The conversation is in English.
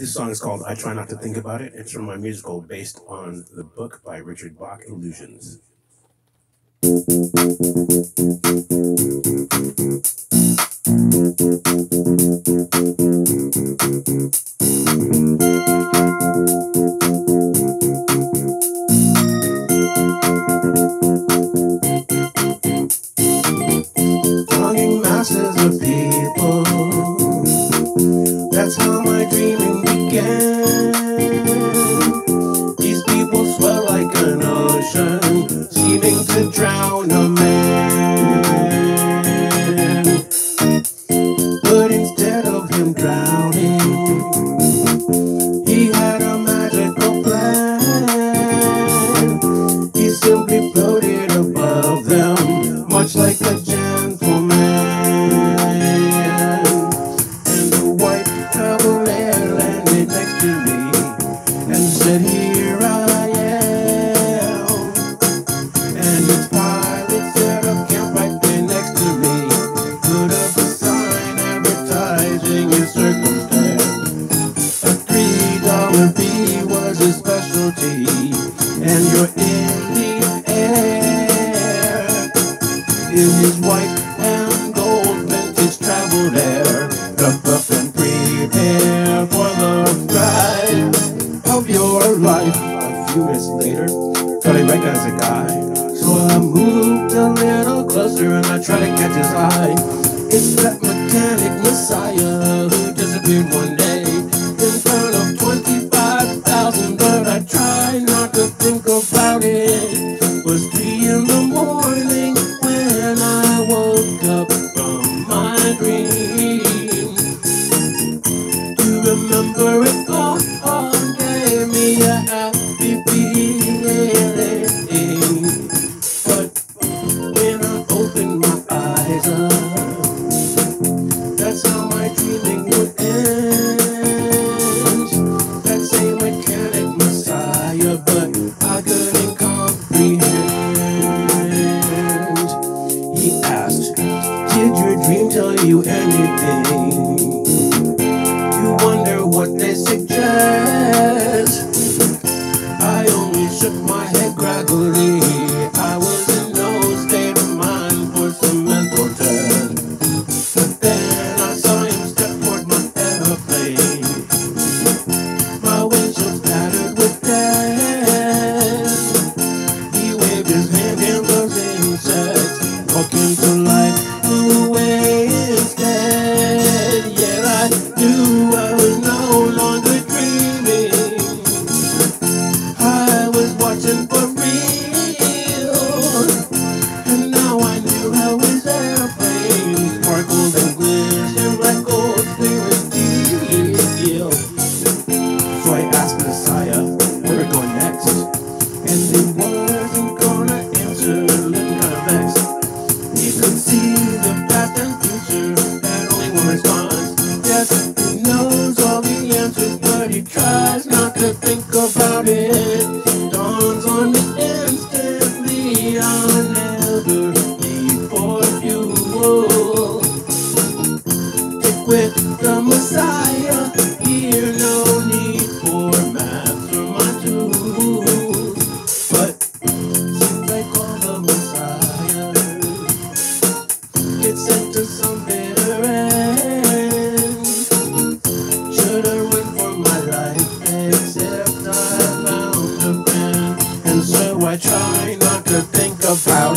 This song is called I Try Not to Think About It. It's from my musical based on the book by Richard Bach, Illusions. Longing masses of people. That's how my dreaming began. Said, Here I am. And his pilot right there next to me. A sign advertising his. A three dollar was his specialty, and you're in the air in his white recognized a guy. So I moved a little closer and I tried to catch his eye. It's that mechanic messiah who disappeared one day He asked, Did your dream tell you anything? I try not to think about